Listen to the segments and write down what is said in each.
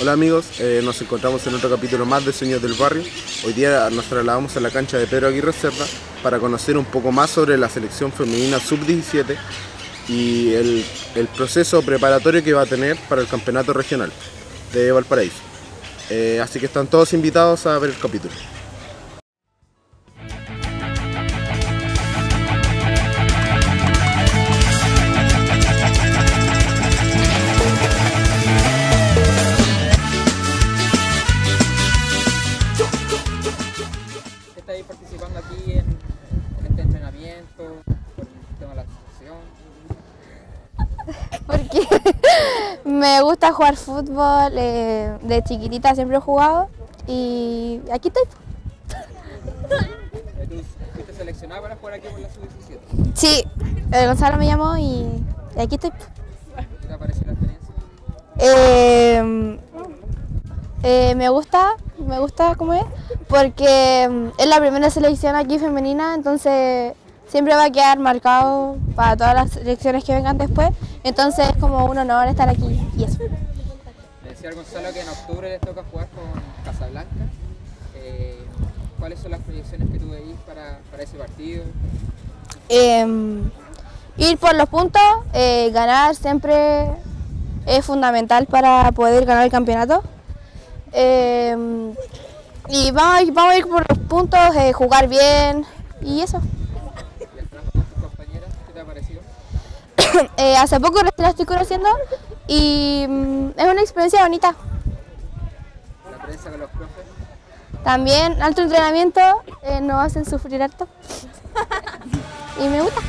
Hola amigos, eh, nos encontramos en otro capítulo más de Sueños del Barrio. Hoy día nos trasladamos a la cancha de Pedro Aguirre Cerda para conocer un poco más sobre la selección femenina sub-17 y el, proceso preparatorio que va a tener para el campeonato regional de Valparaíso. Eh, así que están todos invitados a ver el capítulo. Entrenamiento? Por el tema de la asociación. porque me gusta jugar fútbol, eh, de chiquitita siempre he jugado y aquí estoy. Eh, ¿Tú fuiste seleccionada para jugar aquí por la sub-17? Sí, el Gonzalo me llamó y, y aquí estoy. ¿Qué te pareció la experiencia? Eh, eh, me gusta, me gusta cómo es, porque mm, es la primera selección aquí femenina, entonces siempre va a quedar marcado para todas las selecciones que vengan después, entonces es como un honor estar aquí y eso. Me decía Gonzalo que en octubre les toca jugar con Casablanca. Eh, ¿Cuáles son las proyecciones que tú veis para, para ese partido? Eh, ir por los puntos, eh, ganar siempre es fundamental para poder ganar el campeonato. Eh, y vamos, a ir- vamos a ir por los puntos, eh, jugar bien y eso. ¿Y el trabajo con tus compañeras? ¿Qué te ha parecido? Eh, hace poco la estoy conociendo y mm, es una experiencia bonita. La prensa con los profes. También alto entrenamiento, eh, nos hacen sufrir harto. y me gusta.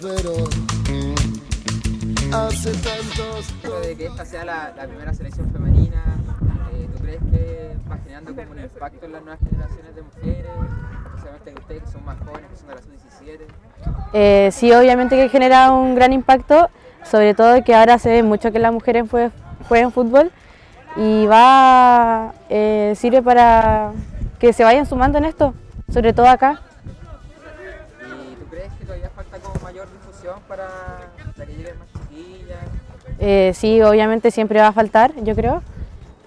Espero. Hace tantos. De que esta sea la, la primera selección femenina, eh, ¿tú crees que va generando como un impacto en las nuevas generaciones de mujeres? Especialmente ustedes que son más jóvenes, que son de la sub-17. Eh, sí, obviamente que genera un gran impacto, sobre todo que ahora se ve mucho que las mujeres jue- juegan fútbol y va eh, sirve para que se vayan sumando en esto, sobre todo acá. Para, para que lleguen más chiquillas? Eh, sí, obviamente siempre va a faltar, yo creo,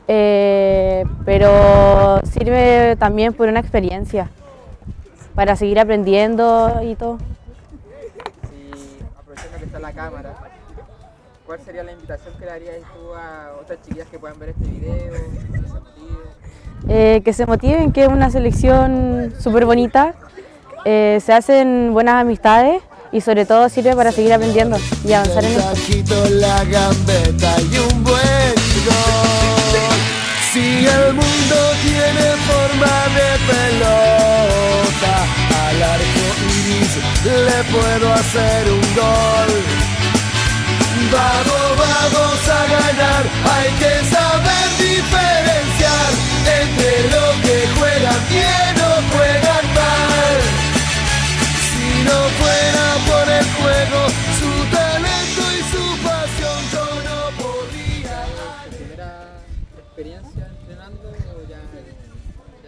Eh, pero sirve también por una experiencia, para seguir aprendiendo y todo. Si, aprovechando que está la cámara, ¿cuál sería la invitación que le harías tú a otras chiquillas que puedan ver este video? que se motiven? Eh, que se motiven, que es una selección súper bonita, eh, se hacen buenas amistades y sobre todo sirve para seguir aprendiendo y avanzar en esto. La gambeta y un buen gol. Si el mundo tiene forma de pelota, al arco iris le puedo hacer un gol. Vamos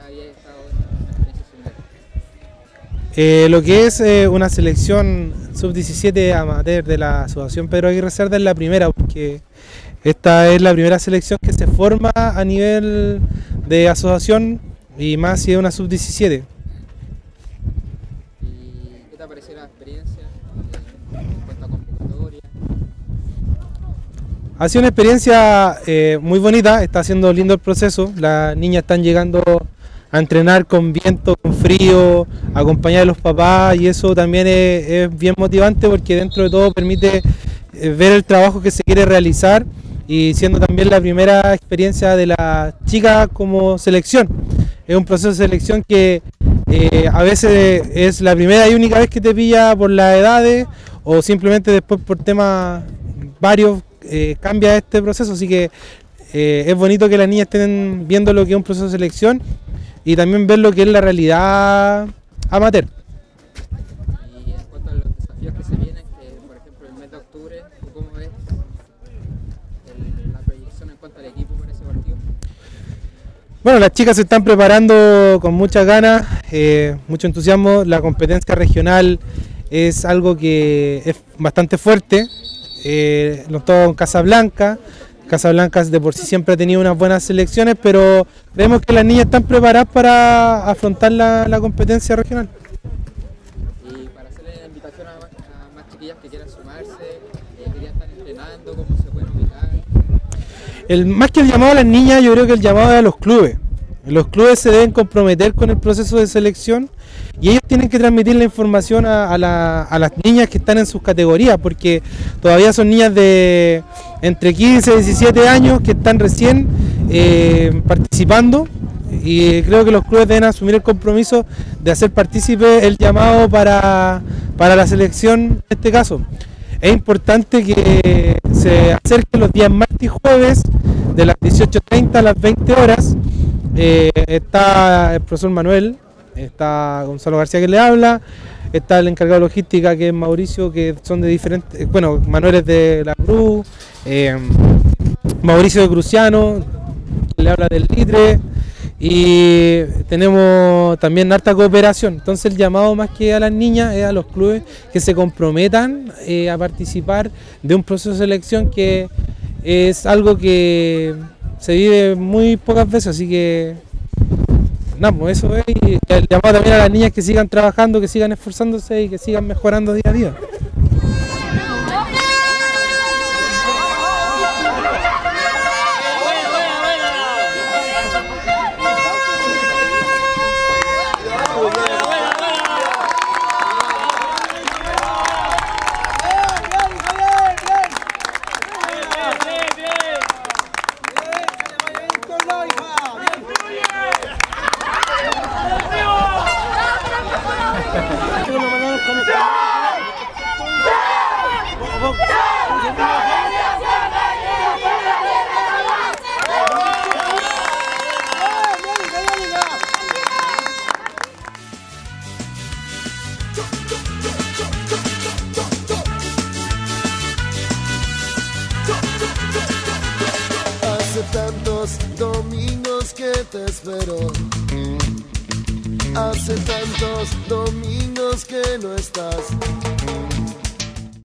había estado en una experiencia similar? Eh, lo que es eh, una selección sub-17 amateur de la Asociación Pedro Aguirre Cerda es la primera, porque esta es la primera selección que se forma a nivel de asociación y más si es una sub-17. ¿Y qué te pareció la experiencia eh, en cuanto a convocatoria? Ha sido una experiencia eh, muy bonita, está siendo lindo el proceso, las niñas están llegando a entrenar con viento, con frío, acompañadas de los papás y eso también es, bien motivante porque dentro de todo permite eh, ver el trabajo que se quiere realizar y siendo también la primera experiencia de la chica como selección. Es un proceso de selección que eh, a veces es la primera y única vez que te pilla por las edades o simplemente después por temas varios eh, cambia este proceso, así que es bonito que las niñas estén viendo lo que es un proceso de selección y también ver lo que es la realidad amateur. Bueno, las chicas se están preparando con muchas ganas, eh, mucho entusiasmo. La competencia regional es algo que es bastante fuerte. Eh, nos toca en Casablanca, Casablanca de por sí siempre ha tenido unas buenas selecciones, pero vemos que las niñas están preparadas para afrontar la, la competencia regional. Y para hacerle la invitación a más, a más chiquillas que quieran sumarse, eh, que ya están entrenando, cómo se pueden ubicar. El, más que el llamado a las niñas, yo creo que el llamado es a los clubes. Los clubes se deben comprometer con el proceso de selección y ellos tienen que transmitir la información a, a la- a las niñas que están en sus categorías, porque todavía son niñas de entre 15 y 17 años que están recién eh, participando y creo que los clubes deben asumir el compromiso de hacer partícipe el llamado para, para la selección en este caso. Es importante que se acerquen los días martes y jueves de las 18.30 a las 20 horas. Eh, está el profesor Manuel, está Gonzalo García que le habla, está el encargado de logística que es Mauricio, que son de diferentes, eh, bueno, Manuel es de la Cruz, eh, Mauricio de Cruciano, le habla del Litre, y tenemos también harta cooperación. Entonces el llamado más que a las niñas es a los clubes que se comprometan eh, a participar de un proceso de selección que es algo que se vive muy pocas veces, así que eso es. Y el llamado también a las niñas que sigan trabajando, que sigan esforzándose y que sigan mejorando día a día. Hace tantos domingos que no estás.